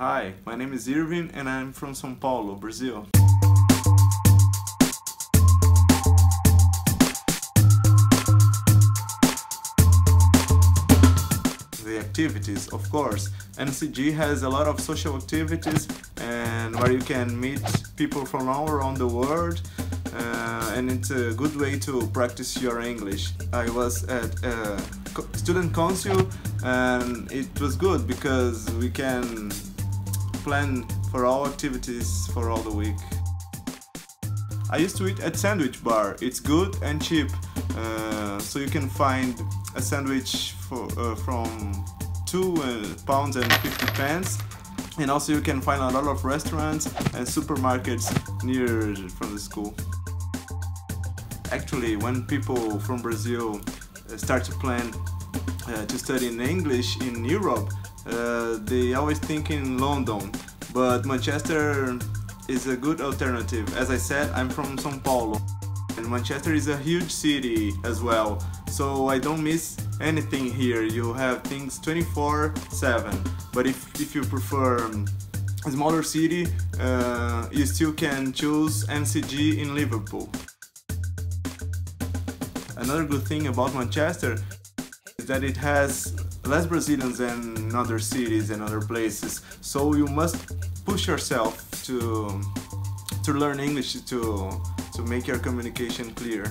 Hi, my name is Irwing and I'm from São Paulo, Brazil. The activities, of course. NCG has a lot of social activities and where you can meet people from all around the world uh, and it's a good way to practice your English. I was at a student council and it was good because we can plan for all activities for all the week. I used to eat at Sandwich Bar. It's good and cheap, uh, so you can find a sandwich for, uh, from two uh, pounds and 50 pence. And also you can find a lot of restaurants and supermarkets near from the school. Actually, when people from Brazil uh, start to plan uh, to study in English in Europe, uh, they always think in London, but Manchester is a good alternative. As I said, I'm from São Paulo, and Manchester is a huge city as well, so I don't miss anything here. You have things 24/7. But if if you prefer um, a smaller city, uh, you still can choose NCG in Liverpool. Another good thing about Manchester is that it has less Brazilians than other cities and other places. So you must push yourself to to learn English to to make your communication clear.